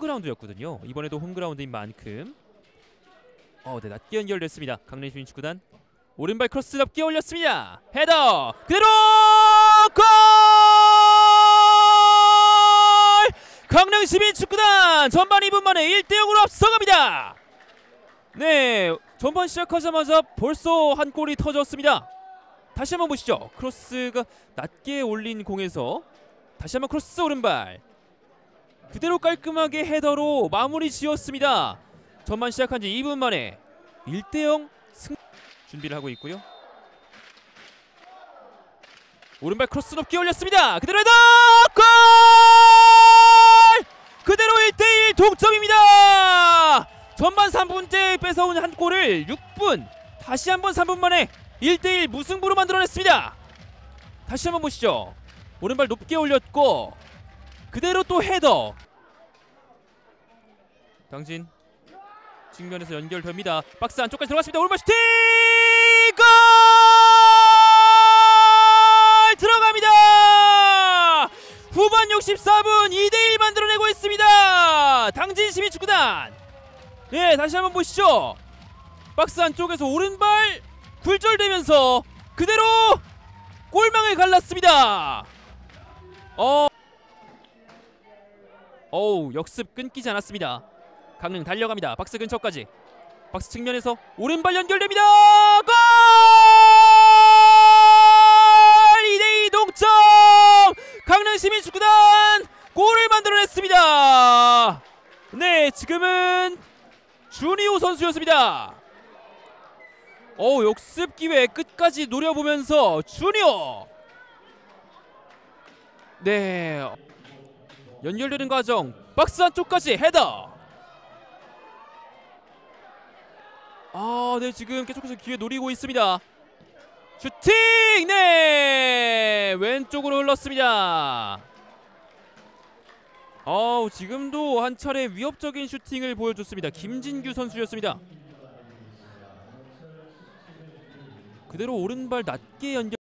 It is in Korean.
홈그라운드였거든요. 이번에도 홈그라운드인 만큼 어, 네, 낮게 연결됐습니다. 강릉시민 축구단 오른발 크로스 높게 올렸습니다. header 그대로 골! 강릉 시민 축구단 전반 2분 만에 1대 0으로 앞서갑니다. 네, 전반 시작하자마자 벌써 한 골이 터졌습니다. 다시 한번 보시죠. 크로스가 낮게 올린 공에서 다시 한번 크로스 오른발 그대로 깔끔하게 header로 마무리 지었습니다. 전반 시작한 지 2분 만에 1대0 승 준비를 하고 있고요. 오른발 크로스 높게 올렸습니다. 그대로 header 골! 그대로 1대1 동점입니다. 전반 3분째 뺏어온 한 골을 6분 다시 한번 3분 만에 1대1 무승부로 만들어냈습니다. 다시 한번 보시죠. 오른발 높게 올렸고 그대로 또 헤더. 당진 측면에서 연결됩니다. 박스 안쪽까지 들어갔습니다. 오른발 슈팅! 골! 들어갑니다. 후반 64분 2대1 만들어내고 있습니다. 당진 시민 축구단. 네, 다시 한번 보시죠. 박스 안쪽에서 오른발 굴절되면서 그대로 골망을 갈랐습니다. 어, 어우 역습 끊기지 않았습니다. 강릉 달려갑니다. 박스 근처까지. 박스 측면에서 오른발 연결됩니다. 골! 2대2 동점! 강릉 시민 축구단 골을 만들어냈습니다. 네, 지금은 주니오 선수였습니다. 어 역습 기회 끝까지 노려보면서 주니어 네 연결되는 과정 박스 안쪽까지 헤더. 아네 지금 계속해서 기회 노리고 있습니다. 슈팅! 네! 왼쪽으로 흘렀습니다. 어우 지금도 한 차례 위협적인 슈팅을 보여줬습니다. 김진규 선수였습니다. 그대로 오른발 낮게 연결